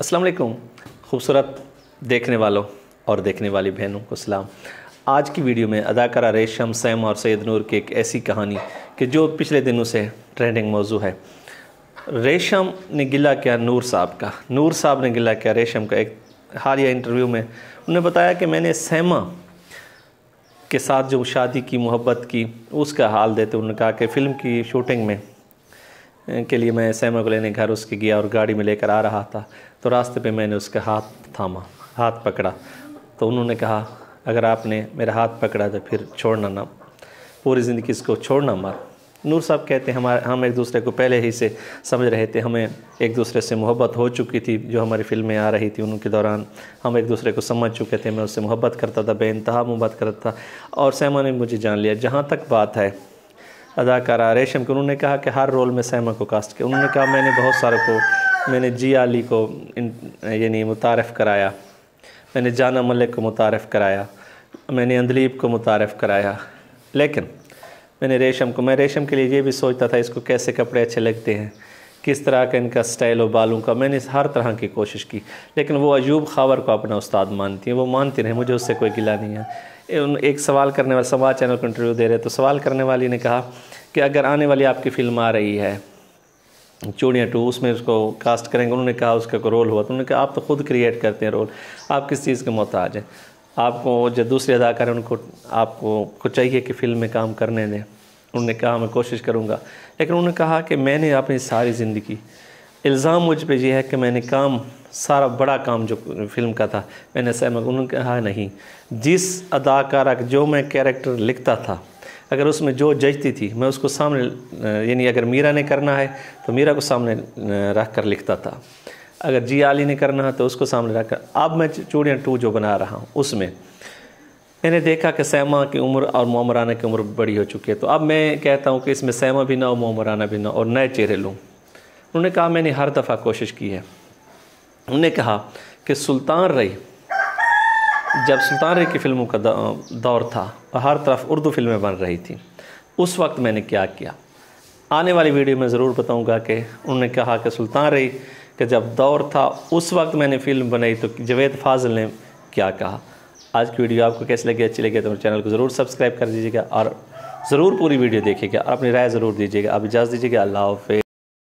السلام علیکم، خوبصورت دیکھنے والوں اور دیکھنے والی بہنوں کو سلام۔ آج کی ویڈیو میں اداکارہ ریشم سیم اور سید نور کی ایک ایسی کہانی کہ جو پچھلے دنوں سے ٹرینڈنگ موضوع ہے۔ ریشم نے گلہ کیا نور صاحب کا۔ نور صاحب نے گلہ کیا ریشم کا۔ ایک حالیہ انٹرویو میں انہوں نے بتایا کہ میں نے سیما کے ساتھ جو شادی کی، محبت کی، اس کا حال دیتے انہوں نے کہا کہ فلم کی شوٹنگ میں کے لیے میں سیما کو لینے گھر اس کے گیا اور گاڑی میں لے کر آ رہا تھا۔ تو راستے پہ میں نے اس کا ہاتھ تھاما، ہاتھ پکڑا۔ تو انہوں نے کہا، اگر آپ نے میرا ہاتھ پکڑا تو پھر چھوڑنا نہ پوری زندگی اس کو چھوڑنا مار۔ نور صاحب کہتے ہیں ہمارے، ہم ایک دوسرے کو پہلے ہی سے سمجھ رہے تھے۔ ہمیں ایک دوسرے سے محبت ہو چکی تھی، جو ہماری فلمیں آ رہی تھی ان کے دوران۔ ہم ایک دوسرے کو سمجھ چکے تھے۔ میں اس سے محبت کرتا تھا، بے انتہا محبت کرتا تھا۔ اور سیما نے مجھے جان لیا۔ جہاں تک بات ہے اداکارہ ریشم کو انہوں نے کہا کہ ہر رول میں سیما کو کاسٹ کیا۔ انہوں نے کہا میں نے بہت سارے کو، میں نے جی علی کو یعنی متعارف کرایا۔ میں نے جانا ملک کو متعارف کرایا۔ میں نے اندلیب کو متعارف کرایا۔ لیکن میں نے ریشم کو، میں ریشم کے لیے یہ بھی سوچتا تھا اس کو کیسے کپڑے اچھے لگتے ہیں، کس طرح کا ان کا سٹائل و بالوں کا۔ میں نے ہر طرح کی کوشش کی۔ لیکن وہ ایوب خاور کو اپنا استاد مانتی ہیں، وہ مانتی رہے مجھے اس سے کوئی گلا نہیں ہے۔ ایک سوال کرنے والے سماج چینل کو انٹرویو دے رہے تو سوال کرنے والی نے کہا کہ اگر آنے والی آپ کی فلم آ رہی ہے چوڑیاں ٹو اس میں اس کو کاسٹ کریں گے، انہوں نے کہا اس کا کوئی رول ہوا، تو انہوں نے کہا آپ تو خود کریٹ کرتے ہیں رول آپ کس چیز کے محتاج ہیں؟ آپ کو جو دوسرے اداکار ہیں، ان کو آپ کو کو چاہیے کہ فلم میں کام کرنے دیں۔ انہوں نے کہا، میں کوشش کروں گا۔ لیکن انہوں نے کہا کہ میں نے اپنی ساری زندگی الزام مجھ پہ یہ ہے کہ میں نے کام، سارا بڑا کام جو فلم کا تھا، میں نے سہمت انہوں نے کہا نہیں۔ جس اداکارہ جو میں کیریکٹر لکھتا تھا، اگر اس میں جو ججتی تھی، میں اس کو سامنے یعنی اگر میرا نے کرنا ہے، تو میرا کو سامنے رکھ کر لکھتا تھا۔ اگر جی علی نے کرنا ہے، تو اس کو سامنے رکھ کر۔ اب میں چوڑیاں ٹو جو بنا رہا ہوں، اس میں۔ میں نے دیکھا کہ سیما کی عمر اور معمرانہ کی عمر بڑی ہو چکی ہے۔ تو اب میں کہتا ہوں کہ اس میں سیما بھی نہ ہو معمرانہ بھی نہ ہو، اور نئے چہرے لوں۔ انہوں نے کہا، میں نے ہر دفعہ کوشش کی ہے۔ انہوں نے کہا کہ سلطان رئی جب سلطان رئی کی فلموں کا دور تھا اور ہر طرف اردو فلمیں بن رہی تھیں، اس وقت میں نے کیا کیا۔ آنے والی ویڈیو میں ضرور بتاؤں گا کہ انہوں نے کہا کہ سلطان رئی کہ جب دور تھا، اس وقت میں نے فلم بنائی تو جوید فاضل نے کیا کہا۔ آج کی ویڈیو آپ کو کیسے لگے اچھی لگے تو میرے چینل کو ضرور سبسکرائب کر دیجیے گا اور ضرور پوری ویڈیو دیکھیے گا اور اپنی رائے ضرور دیجیے گا۔ آپ اجازت دیجیے گا۔ اللہ حافظ۔